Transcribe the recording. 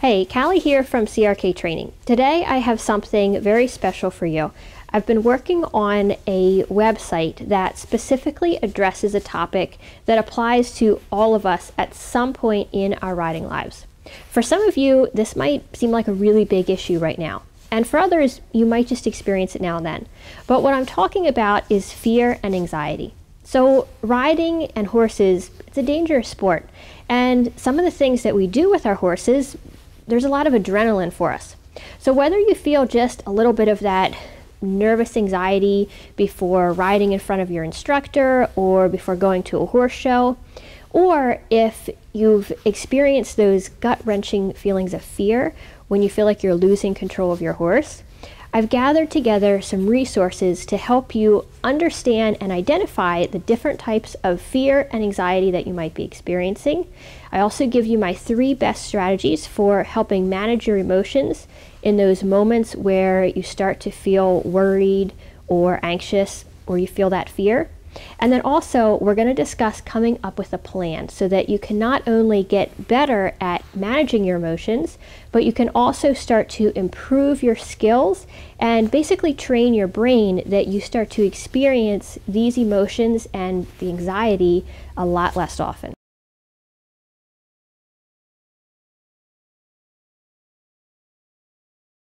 Hey, Callie here from CRK Training. Today I have something very special for you. I've been working on a website that specifically addresses a topic that applies to all of us at some point in our riding lives. For some of you, this might seem like a really big issue right now. And for others, you might just experience it now and then. But what I'm talking about is fear and anxiety. So, riding and horses, it's a dangerous sport. And some of the things that we do with our horses, there's a lot of adrenaline for us. So, whether you feel just a little bit of that nervous anxiety before riding in front of your instructor or before going to a horse show, or if you've experienced those gut wrenching feelings of fear when you feel like you're losing control of your horse, I've gathered together some resources to help you understand and identify the different types of fear and anxiety that you might be experiencing. I also give you my three best strategies for helping manage your emotions in those moments where you start to feel worried or anxious or you feel that fear. And then also, we're going to discuss coming up with a plan so that you can not only get better at managing your emotions, but you can also start to improve your skills and basically train your brain that you start to experience these emotions and the anxiety a lot less often.